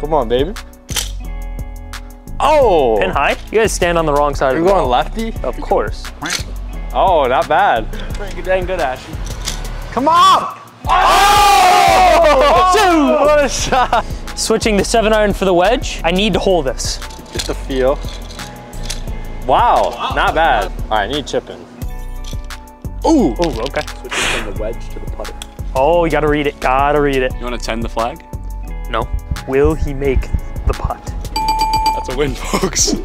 Come on, baby. Oh! Pin high? You guys stand on the wrong side You're of the going ball. lefty? Of course. Oh, not bad. Pretty dang good, Ashley. Come on! Oh! oh! what a shot! Switching the seven iron for the wedge. I need to hold this. Get the feel. Wow, not bad. All right, I need chipping. Ooh! Oh, okay. Switching from the wedge to the putter. Oh, you gotta read it. Gotta read it. You want to tend the flag? No. Will he make the putt? That's a win, folks.